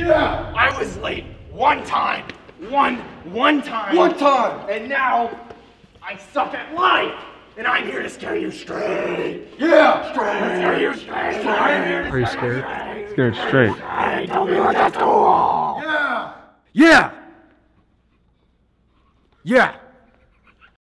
Yeah, I was late one time. One, one time. One time. And now I suck at life. And I'm here to scare you straight. Yeah. Straight. Scare you straight. I'm here to Are you scared? Straight. scared? Scared straight. straight. Tell me what that's cool. Yeah. Yeah! Yeah!